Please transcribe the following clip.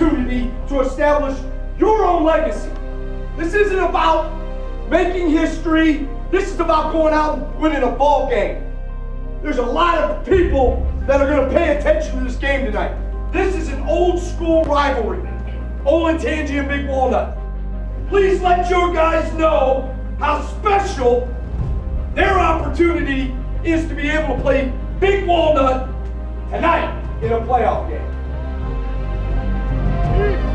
opportunity to establish your own legacy. This isn't about making history. This is about going out and winning a ball game. There's a lot of people that are going to pay attention to this game tonight. This is an old school rivalry. Olentangy and Big Walnut. Please let your guys know how special their opportunity is to be able to play Big Walnut tonight in a playoff game. Woo!